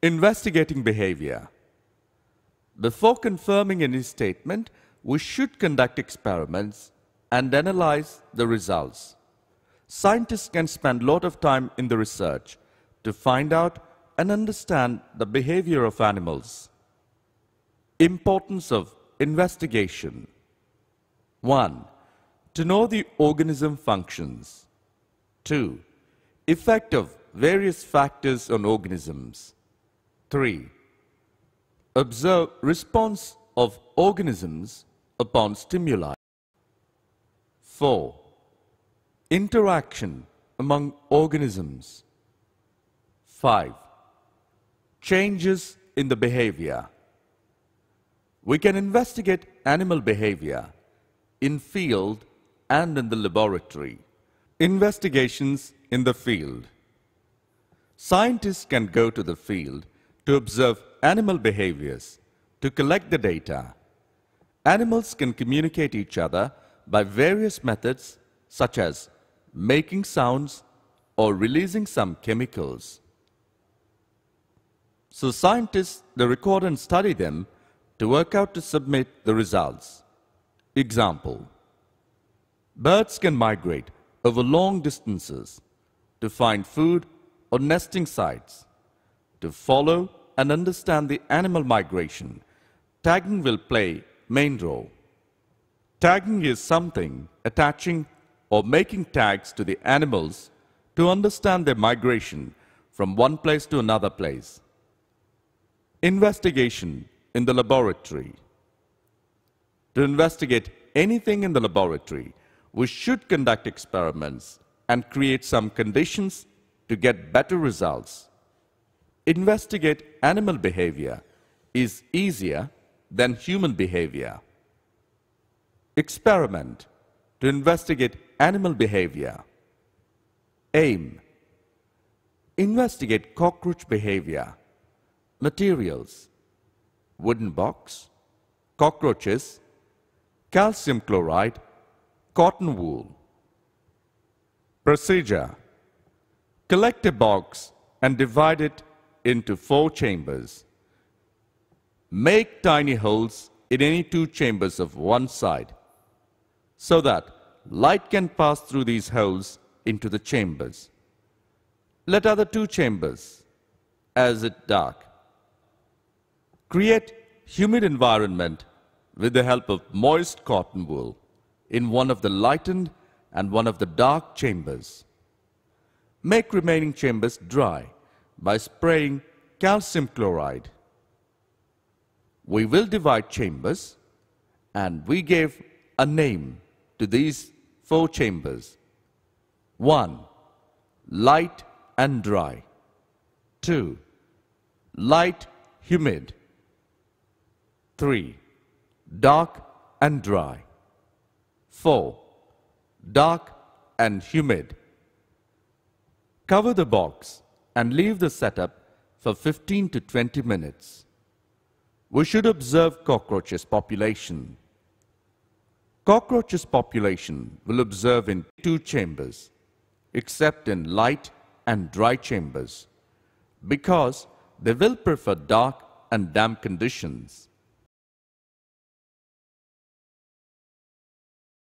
Investigating behavior. Before confirming any statement, we should conduct experiments and analyze the results. Scientists can spend a lot of time in the research to find out and understand the behavior of animals. Importance of investigation. 1. To know the organism functions. 2. Effect of various factors on organisms. 3. Observe response of organisms upon stimuli. 4. Interaction among organisms. 5. Changes in the behavior. We can investigate animal behavior in field and in the laboratory. Investigations in the field. Scientists can go to the field to observe animal behaviors, to collect the data. Animals can communicate each other by various methods such as making sounds or releasing some chemicals. So scientists they record and study them to work out to submit the results. Example Birds can migrate over long distances to find food or nesting sites. To follow and understand the animal migration, tagging will play main role. Tagging is something attaching or making tags to the animals to understand their migration from one place to another place. Investigation in the laboratory. To investigate anything in the laboratory, we should conduct experiments and create some conditions to get better results. Investigate animal behavior is easier than human behavior. Experiment to investigate animal behavior. Aim. Investigate cockroach behavior. Materials. Wooden box. Cockroaches. Calcium chloride. Cotton wool. Procedure. Collect a box and divide it into four chambers. Make tiny holes in any two chambers of one side so that light can pass through these holes into the chambers. Let other two chambers as it dark. Create humid environment with the help of moist cotton wool in one of the lightened and one of the dark chambers. Make remaining chambers dry by spraying calcium chloride. We will divide chambers and we gave a name to these four chambers. 1. Light and dry. 2. Light, humid. 3. Dark and dry. 4. Dark and humid. Cover the box and leave the setup for 15 to 20 minutes. We should observe cockroaches population. Cockroaches population will observe in two chambers, except in light and dry chambers, because they will prefer dark and damp conditions.